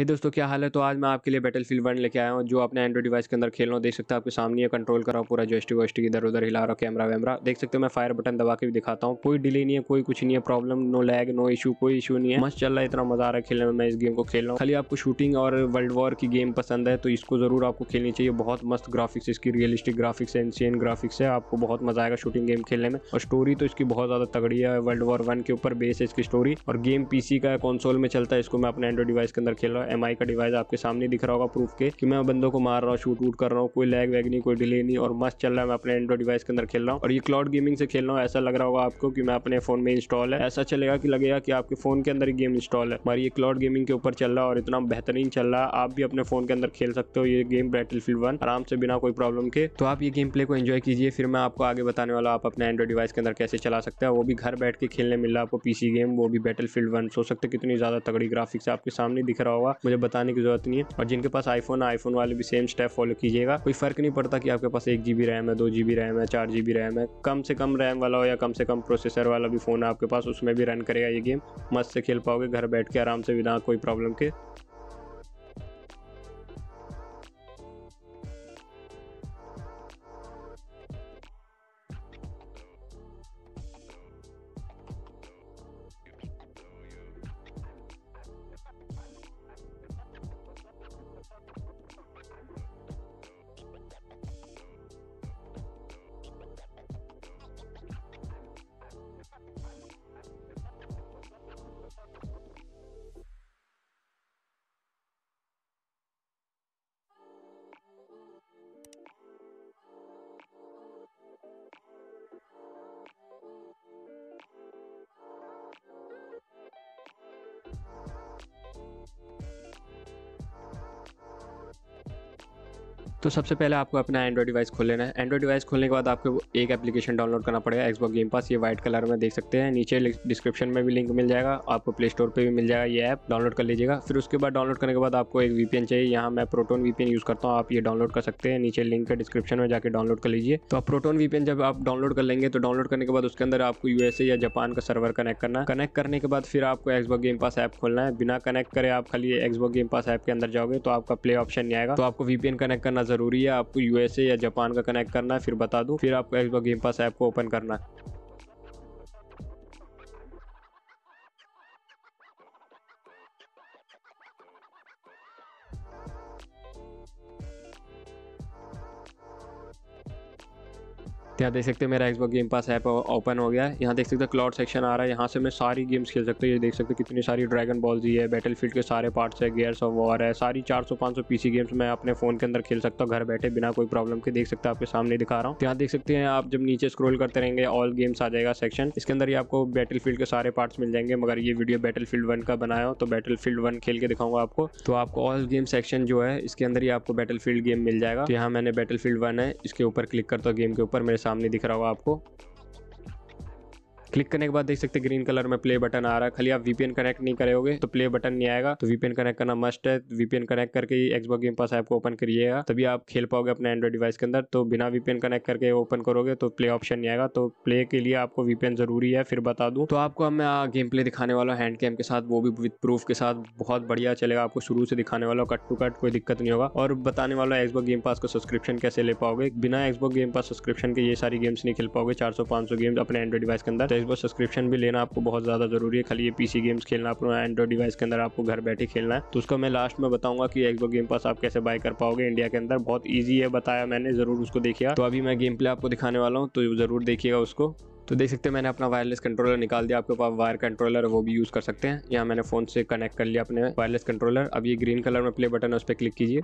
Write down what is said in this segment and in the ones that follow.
हे दोस्तों, क्या हाल है? तो आज मैं आपके लिए बैटल फ़ील्ड वन लेके आया हूँ, जो अपने एंड्रॉइड डिवाइस के अंदर खेल रहा हूँ। देख सकते हैं, आपके सामने है कंट्रोल कर रहा हूँ, पूरा जोस्टिक वोस्टिक इधर उधर हिला रहा कैमरा वैमरा। देख सकते हो, मैं फायर बटन दबा के भी दिखाता हूँ। कोई डिले नहीं है, कोई कुछ नहीं है problem no lag no issue कोई इशू नहीं है। मस्त चल रहा है, इतना मज़ा आ रहा है खेलने में, मैं इस गेम को खेल रहा हूँ। खाली आपको शूटिंग और वर्ल्ड वॉर की गेम पसंद है तो इसको ज़रूर आपको खेलनी चाहिए। बहुत मस्त ग्राफिक्स इसकी रियलिस्टिक ग्राफिक्स है इंसियन ग्राफिक्स है। आपको बहुत मज़ा आएगा शूटिंग गेम खेलने में। और स्टोरी तो इसकी बहुत ज़्यादा तगड़ी है वर्ल्ड वॉर वन के ऊपर बेस है इसकी स्टोरी और गेम पीसी का कॉन्सोल में चलता है, इसको मैं अपने एंड्रॉइड डिवाइस के अंदर खेल रहा हूँ। एमआई का डिवाइस आपके सामने दिख रहा होगा प्रूफ के, कि मैं बंदों को मार रहा हूँ शूट वूट कर रहा हूँ, कोई लैग वैग नहीं, कोई डिले नहीं, और मस्त चल रहा है, मैं अपने एंड्रॉइड डिवाइस के अंदर खेल रहा हूँ। और ये क्लाउड गेमिंग से खेल रहा हूँ, ऐसा लग रहा होगा आपको कि मैं अपने फ़ोन में इंस्टॉल है। ऐसा चलेगा कि लगेगा कि आपके फ़ोन के अंदर गेम इंस्टॉल है। हमारी ये क्लाउड गेमिंग के ऊपर चल रहा है और इतना बेहतरीन चल रहा है आप भी अपने फ़ोन के अंदर खेल सकते हो ये गेम बैटल फ़ील्ड वन आराम से बिना कोई प्रॉब्लम के। तो आप ये गेम प्ले को एंजॉय कीजिए, फिर मैं आपको आगे बताने वाला आप अपने एंड्रॉइड डिवाइस के अंदर कैसे चला सकते हैं। वो भी घर बैठ के खेलने मिल रहा है आपको पीसी गेम वो भी बैटल फ़ील्ड वन सोच सकते कितनी ज़्यादा तगड़ी ग्राफिक्स आपके सामने दिख रहा होगा। मुझे बताने की ज़रूरत नहीं है। और जिनके पास आईफोन आईफोन वाले भी सेम स्टेप फॉलो कीजिएगा। कोई फ़र्क नहीं पड़ता कि आपके पास एक जी रैम है, दो जी रैम है, चार जी रैम है। कम से कम रैम वाला हो या कम से कम प्रोसेसर वाला भी फ़ोन है आपके पास, उसमें भी रन करेगा ये गेम मस्त से खेल पाओगे, घर बैठ के आराम से बिना कोई प्रॉब्लम के। तो सबसे पहले आपको अपना एंड्रॉइड डिवाइस खोल लेना है। एंड्रॉइड डिवाइस खोलने के बाद आपको एक एप्लीकेशन डाउनलोड करना पड़ेगा एक्सबॉक्स गेम पास ये व्हाइट कलर में देख सकते हैं। नीचे डिस्क्रिप्शन में भी लिंक मिल जाएगा, आपको प्ले स्टोर पर भी मिल जाएगा ये ऐप डाउनलोड कर लीजिएगा। फिर उसके बाद डाउनलोड करने के बाद आपको एक वीपीएन चाहिए, यहाँ मैं प्रोटोन वीपीएन यूज़ करता हूँ, आप ये डाउनलोड कर सकते हैं। नीचे लिंक है डिस्क्रिप्शन में जाकर डाउनलोड कर लीजिए। तो आप प्रोटोन वीपीएन जब आप डाउनलोड कर लेंगे तो डाउनलोड करने के बाद उसके अंदर आपको यूएसए या जापान का सर्वर कनेक्ट करना कनेक्ट करने के बाद फिर आपको एक्सबॉक गेम पास ऐप खोलना है। बिना कनेक्ट करे आप खाली एक्सबॉक्स गेम पास ऐप के अंदर जाओगे तो आपका प्ले ऑप्शन नहीं आएगा। तो आपको वीपीएन कनेक्ट करना ज़रूरी है आपको यूएसए या जापान का कनेक्ट करना है, फिर बता दूँ, फिर आपको एक्सबॉक्स गेम पास ऐप को ओपन करना है। यहाँ देख सकते हैं मेरा Xbox game pass app open हो गया है। यहाँ देख सकते हैं क्लाउड सेक्शन आ रहा है। यहाँ से मैं सारी गेम्स खेल सकते हैं। ये देख सकते हैं कितनी सारी ड्रैगन बॉल जी है बैटल फ़ील्ड के सारे पार्ट्स है गेयर्स ऑफ़ वॉर है, सारी 400 500 पीसी गेम्स मैं अपने फ़ोन के अंदर खेल सकता हूँ। घर बैठे बिना कोई प्रॉब्लम के देख सकते हैं, आपके सामने दिखा रहा हूँ। यहाँ देख सकते हैं, आप जब नीचे स्क्रोल करते रहेंगे ऑल गेम्स आ जाएगा सेक्शन इसके अंदर ही आपको बैटल फ़ील्ड के सारे पार्ट्स मिल जाएँगे। मगर ये वीडियो बैटल फ़ील्ड वन का बनाया हो तो बैटल फ़ील्ड वन खेल के दिखाऊँगा आपको। तो आपको ऑल गेम सेक्शन जो है, इसके अंदर ही आपको बैटल फ़ील्ड गेम मिल जाएगा। तो यहाँ मैंने बैटल फ़ील्ड वन है, इसके ऊपर क्लिक करता हूँ गेम के ऊपर मेरे सामने दिख रहा होगा आपको। क्लिक करने के बाद देख सकते हैं ग्रीन कलर में प्ले बटन आ रहा है। खाली आप वीपीएन कनेक्ट नहीं करोगे तो प्ले बटन नहीं आएगा। तो वीपीएन कनेक्ट करना मस्ट है। वीपीएन कनेक्ट करके एक्सबॉक्स गेम पास ऐप को ओपन करिएगा। तभी आप खेल पाओगे अपने एंड्रॉइड डिवाइस के अंदर। तो बिना वीपीएन कनेक्ट करके ओपन करोगे तो प्ले ऑप्शन नहीं आएगा। तो प्ले के लिए आपको वीपीएन ज़रूरी है। फिर बता दूँ तो आपको मैं गेम प्ले दिखाने वाला हैंड कैम के साथ, वो भी विद प्रूफ के साथ। बहुत बढ़िया चलेगा आपको शुरू से दिखाने वाला कट टू कट कोई दिक्कत नहीं होगा। और बताने वाला एक्सबॉक्स गेम पास का सब्सक्रिप्शन कैसे ले पाओगे? बिना एक्सबॉक्स गेम पास सब्सक्रिप्शन के ये सारी गेम्स नहीं खेल पाओगे। चार सौ गेम्स अपने एंड्रॉइड डिवाइस के अंदर। एक्सबॉक्स सब्सक्रिप्शन भी लेना आपको बहुत ज़्यादा ज़रूरी है। खाली ये पीसी गेम्स खेलना, अपना एंड्रॉइड डिवाइस के अंदर आपको घर बैठे खेलना है। तो उसका मैं लास्ट में बताऊँगा कि एक्सबो गेम पास आप कैसे बाय कर पाओगे इंडिया के अंदर। बहुत ईजी है, बताया मैंने, ज़रूर उसको देखिएगा। तो अभी मैं गेम प्ले आपको दिखाने वाला हूँ तो ज़रूर देखिएगा उसको। तो देख सकते हैं, मैंने अपना वायरलेस कंट्रोलर निकाल दिया। आपके पास वायर कंट्रोलर वो भी यूज़ कर सकते हैं। यहाँ मैंने फ़ोन से कनेक्ट कर लिया अपने वायरलेस कंट्रोलर अब ये ग्रीन कलर में प्ले बटन है, उस पर क्लिक कीजिए।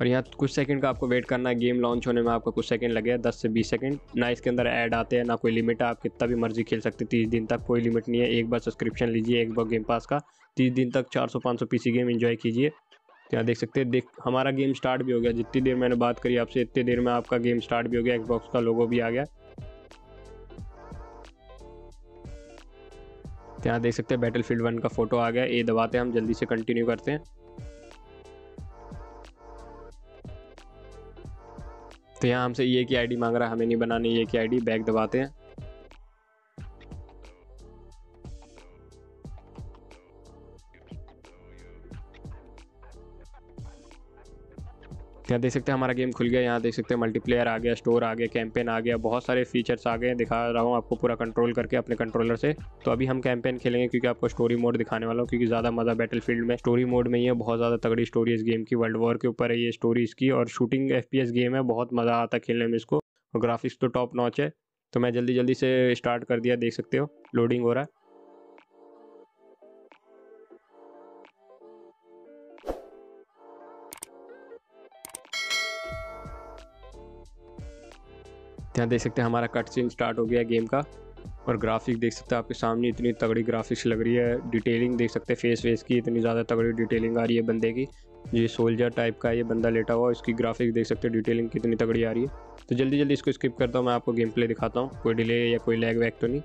और यहाँ कुछ सेकंड का आपको वेट करना है। गेम लॉन्च होने में आपको कुछ सेकंड लगे दस से बीस सेकंड ना इसके अंदर ऐड आते हैं, ना कोई लिमिट है। आप कितना भी मर्ज़ी खेल सकते हैं, तीस दिन तक कोई लिमिट नहीं है। एक बार सब्सक्रिप्शन लीजिए, एक बार गेम पास का। तीस दिन तक चार सौ, पाँच सौ पी गेम इन्जॉय कीजिए। यहाँ देख सकते हैं? देख, हमारा गेम स्टार्ट भी हो गया। जितनी देर मैंने बात करी आपसे, इतनी देर में आपका गेम स्टार्ट भी हो गया। एक्सबॉक्स का लोगो भी आ गया। यहाँ देख सकते हैं? बैटल फ़ील्ड वन का फ़ोटो आ गया। ए दबाते हैं हम, जल्दी से कंटिन्यू करते हैं। तो यहाँ हमसे ये की आईडी मांग रहा है, हमें नहीं बनानी, ये की आईडी बैग दबाते हैं। यहाँ देख सकते हैं हमारा गेम खुल गया, यहाँ देख सकते हैं मल्टीप्लेयर आ गया स्टोर आ गया कैंपेन आ गया, बहुत सारे फीचर्स आ गए, दिखा रहा हूँ आपको पूरा कंट्रोल करके अपने कंट्रोलर से। तो अभी हम कैंपेन खेलेंगे क्योंकि आपको स्टोरी मोड दिखाने वाला हूँ, क्योंकि ज़्यादा मज़ा बैटल में स्टोरी मोड में ही है, बहुत ज़्यादा तगड़ी स्टोरी इस गेम की वर्ल्ड वॉर के ऊपर है ये स्टोरी इसकी, और शूटिंग एफपीएस गेम है, बहुत मज़ा आता खेलने में इसको, और ग्राफिक्स तो टॉप नॉच है। तो मैं जल्दी जल्दी से स्टार्ट कर दिया, देख सकते हो लोडिंग हो रहा है। यहाँ देख सकते हैं हमारा कट सीन स्टार्ट हो गया गेम का। और ग्राफिक देख सकते हैं आपके सामने इतनी तगड़ी ग्राफिक्स लग रही है। डिटेलिंग देख सकते हैं फेस वेस की इतनी ज़्यादा तगड़ी डिटेलिंग आ रही है बंदे की। ये सोल्जर टाइप का ये बंदा लेटा हुआ इसकी ग्राफिक देख सकते हैं डिटेलिंग कितनी तगड़ी आ रही है। तो जल्दी जल्दी इसको स्किप करता हूँ, मैं आपको गेम प्ले दिखाता हूँ। कोई डिले या कोई लैग वैग तो नहीं।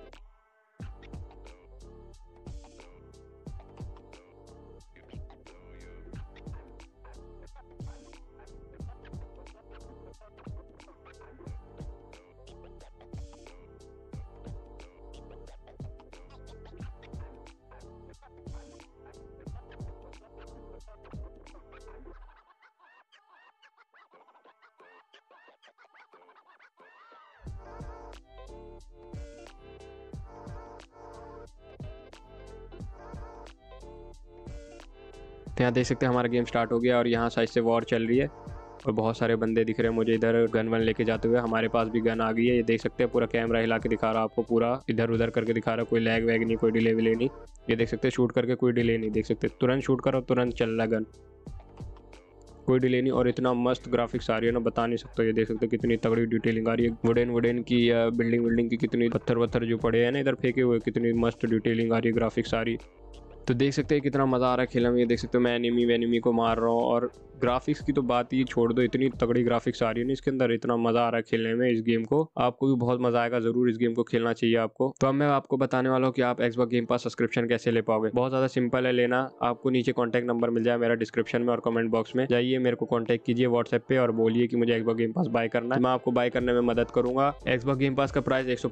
तो यहाँ देख सकते हैं हमारा गेम स्टार्ट हो गया और यहाँ साइड से वॉर चल रही है और बहुत सारे बंदे दिख रहे हैं मुझे इधर, गन वन लेके जाते हुए। हमारे पास भी गन आ गई है, ये देख सकते हैं पूरा कैमरा हिला के दिखा रहा है आपको पूरा। इधर उधर करके दिखा रहा है, कोई लैग वैग नहीं, कोई डिले विले नहीं। ये देख सकते हैं शूट करके कोई डिले नहीं, देख सकते तुरंत शूट करो, तुरंत चल रहा गन। कोई डिले नहीं और इतना मस्त ग्राफिक्स आ रही है ना, बता नहीं सकता। ये देख सकते कितनी तगड़ी डिटेलिंग आ रही है। वुडेन वुडेन की, या बिल्डिंग बिल्डिंग की कितनी पत्थर वत्थर जो पड़े हैं ना, इधर फेंके हुए, कितनी मस्त डिटेलिंग आ रही है ग्राफिक्स आ रही तो देख सकते हैं कितना मज़ा आ रहा है खेलने में। ये देख सकते हो, मैं एनिमी वेनिमी को मार रहा हूँ और ग्राफिक्स की तो बात ही छोड़ दो, इतनी तगड़ी ग्राफिक्स आ रही है ना इसके अंदर, इतना मज़ा आ रहा है खेलने में इस गेम को। आपको भी बहुत मज़ा आएगा, ज़रूर इस गेम को खेलना चाहिए आपको। तो अब मैं आपको बताने वाला हूँ कि आप एक्सबॉक्स गेम पास सब्सक्रिप्शन कैसे ले पाओगे। बहुत ज़्यादा सिंपल है लेना, आपको नीचे कॉन्टैक्ट नंबर मिल जाए मेरा डिस्क्रिप्शन में और कमेंट बॉक्स में। जाइए, मेरे को कॉन्टैक्ट कीजिए व्हाट्सएप पे और बोलिए कि मुझे एक्सबॉक्स गेम पास बाय करना है। मैं आपको बाय करने में मदद करूँगा। एक्सबॉक्स गेम पास का प्राइस एक सौ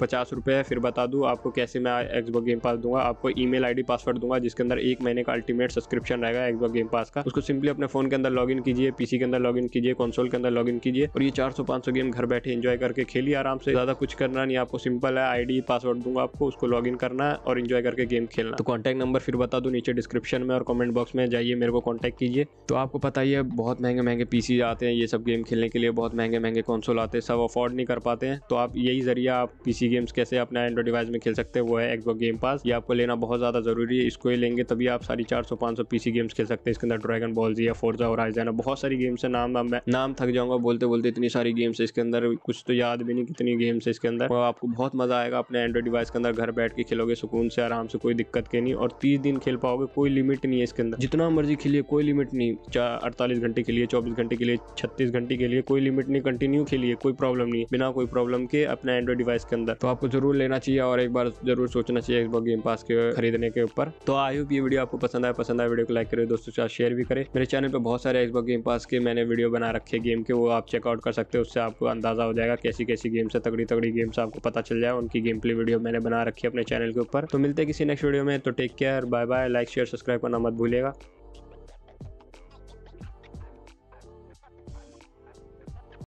है, फिर बता दूँ आपको कैसे मैं एक्सबॉक्स गेम पास दूँगा। आपको ईमेल आईडी पासवर्ड दूँगा, जिसके अंदर एक महीने का अल्टीमेट सब्सक्रिप्शन रहेगा एक्सबॉक्स गेम पास का। उसको सिंपली अपने फ़ोन के अंदर लॉग कीजिए पीसी के अंदर लॉग कीजिए कंसोल के अंदर लॉग कीजिए और ये चार सौ, पाँच सौ गेम घर बैठे एंजॉय करके खेलिए आराम से। ज़्यादा कुछ करना नहीं, आपको सिंपल है आईडी पासवर्ड दूँगा आपको, उसको लॉग करना है और इन्जॉय करके गेम खेलना। तो कॉन्टैक्ट नंबर फिर बता दू नीचे डिस्क्रिप्शन में और कमेंट बॉक्स में जाइए, मेरे को कॉन्टैक्ट कीजिए। तो आपको पता ही है, बहुत महँगे महँगे पीसी आते हैं, ये सब गेम खेलने के लिए, बहुत महँगे महँगे कॉन्सोल आते हैं, सब अफोर्ड नहीं कर पाते हैं। तो आप यही ज़रिया आप पीसी गेम्स कैसे अपने एंड्रॉइड डिवाइस में खेल सकते हैं, वो है एक्सबॉक्स गेम पास ये आपको लेना बहुत ज़्यादा ज़रूरी है, इसको ही लेंगे, तभी आप सारी चार सौ, पाँच सौ पीसी गेम्स खेल सकते हैं। इसके अंदर ड्रैगन बॉल जी या फोर्जा और आइजाना बहुत सारी गेम्स है, नाम नाम थक जाऊँगा बोलते बोलते इतनी सारी गेम्स है इसके अंदर, कुछ तो याद भी नहीं कितनी गेम्स है इसके अंदर। और आपको बहुत मज़ा आएगा अपने एंड्रॉइड डिवाइस के अंदर घर बैठ के खेलोगे, सुकून से, आराम से, कोई दिक्कत के नहीं, और तीस दिन खेल पाओगे, कोई लिमिट नहीं है इसके अंदर। जितना मर्ज़ी खेलिए, कोई लिमिट नहीं अड़तालीस घंटे के लिए, चौबीस घंटे के लिए, छत्तीस घंटे के लिए, कोई लिमिट नहीं कंटिन्यू खेलिए, कोई प्रॉब्लम नहीं, बिना कोई प्रॉब्लम के अपने एंड्रॉइड डिवाइस के अंदर। तो आपको ज़रूर लेना चाहिए, और एक बार ज़रूर सोचना चाहिए इस बार गेम पास के खरीदने के ऊपर। तो आई होप ये वीडियो आपको पसंद आया पसंद आया, वीडियो को लाइक करें दोस्तों के साथ शेयर भी करें मेरे चैनल पर बहुत सारे एक्सबॉक्स गेम पास के मैंने वीडियो बना रखे गेम के, वो आप चेकआउट कर सकते हैं, उससे आपको अंदाज़ा हो जाएगा कैसी कैसी गेम्स है तगड़ी तगड़ी गेम्स आपको पता चल जाए, उनकी गेम प्ले वीडियो मैंने बना रखी है अपने चैनल के ऊपर। तो मिलते हैं किसी नेक्स्ट वीडियो में तो take care bye bye like share subscribe करना मत भूलिएगा।